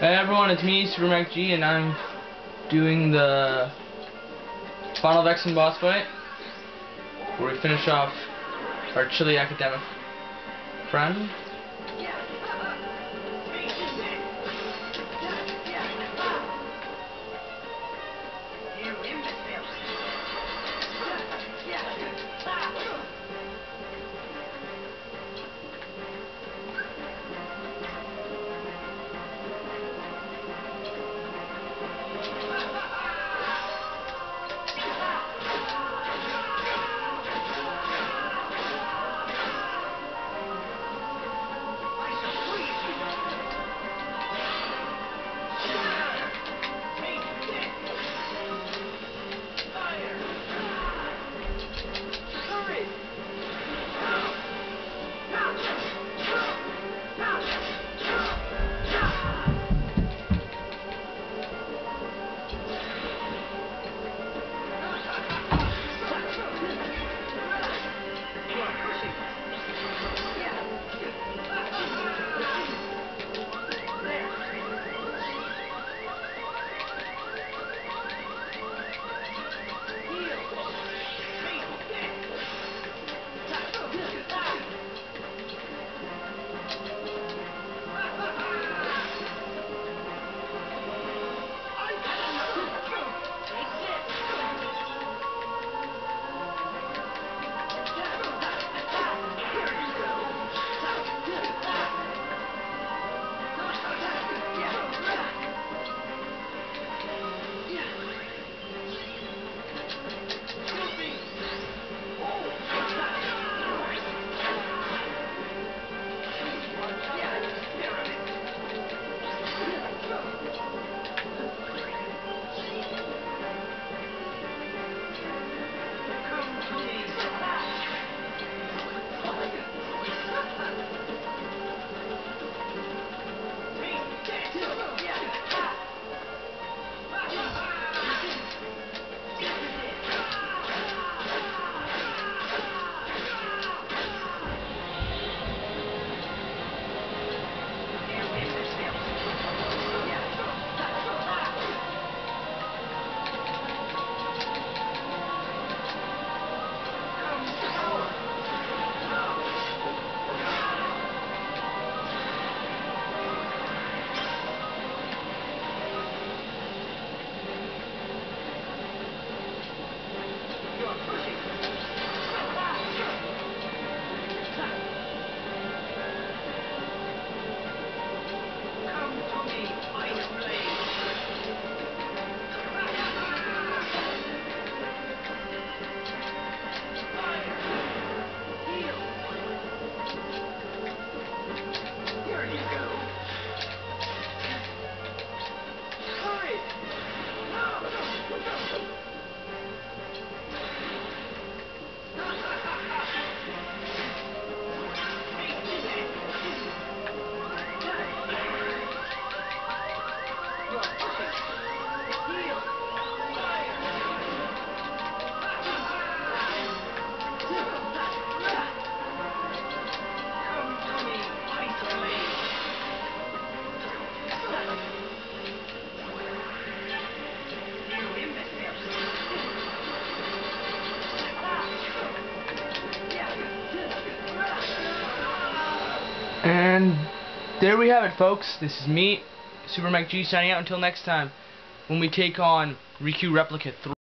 Hey everyone, it's me, Super Mech G, and I'm doing the Final Vexen boss fight, where we finish off our chilly academic friend. And there we have it, folks. This is me, Super Mech G, signing out until next time when we take on Riku Replica 3.